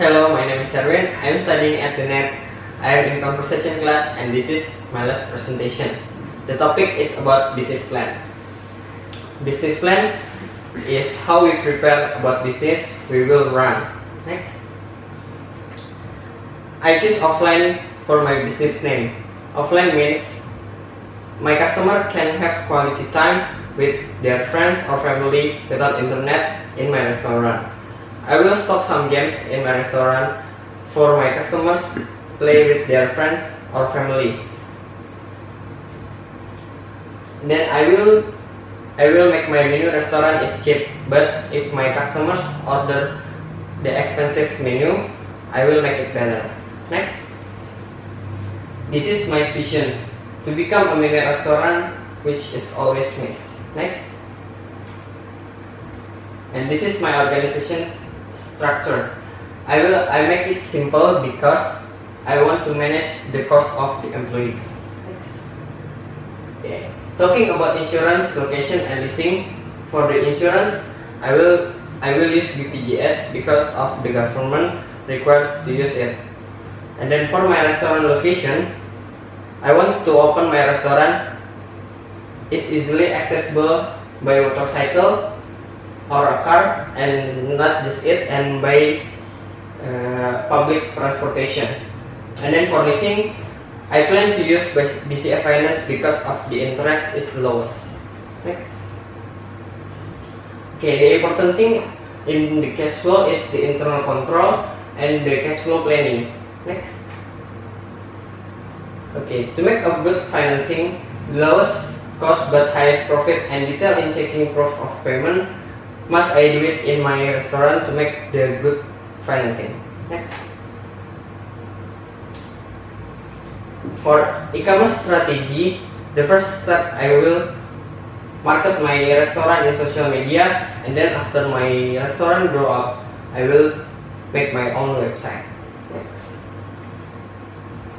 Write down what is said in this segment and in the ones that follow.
Hello, my name is Erwin. I am studying at the NET. I am in conversation class and this is my last presentation. The topic is about business plan. Business plan is how we prepare about business we will run. Next. I choose offline for my business name. Offline means my customer can have quality time with their friends or family without internet in my restaurant. I will stock some games in my restaurant for my customers play with their friends or family. Then I will I will make my menu restaurant is cheap, but if my customers order the expensive menu, I will make it better. Next. This is my vision to become a mini restaurant which is always missed. Next. And this is my organization's structure. I will I make it simple because I want to manage the cost of the employee. Yeah. Talking about insurance, location and leasing. For the insurance, I will I will use BPJS because of the government requires to use it. And then for my restaurant location, I want to open my restaurant is easily accessible by motorcycle or a car and not just it and by uh, public transportation. And then for leasing, I plan to use BCA Finance because of the interest is lowest. Next. Okay, the important thing in the cash flow is the internal control and the cash flow planning. Next. Okay, to make a good financing, lowest cost but highest profit and detail in checking proof of payment must I do it in my restaurant to make the good financing. For e-commerce strategy, the first step I will market my restaurant in social media and then after my restaurant grow up, I will make my own website.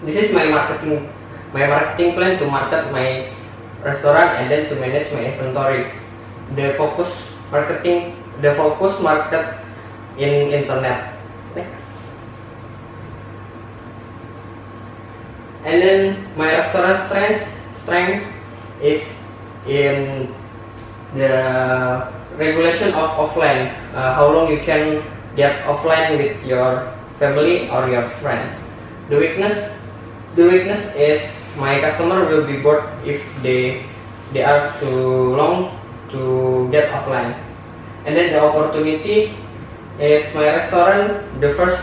This is my marketing my marketing plan to market my restaurant and then to manage my inventory. The focus marketing the focus market in internet. Next. and then my restaurant strength strength is in the regulation of offline uh, how long you can get offline with your family or your friends the weakness the weakness is my customer will be bored if they they are too long to get offline. And then the opportunity is my restaurant the first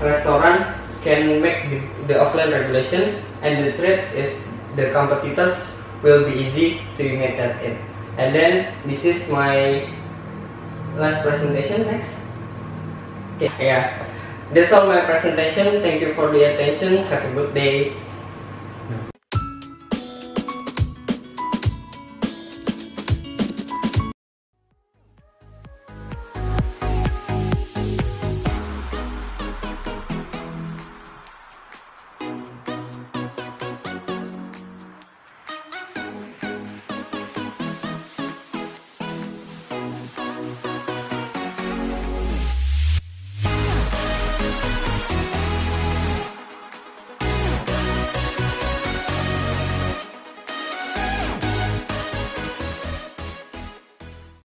restaurant can make the, the offline regulation and the threat is the competitors will be easy to imitate it and then this is my last presentation next. Okay yeah. That's all my presentation. Thank you for the attention. Have a good day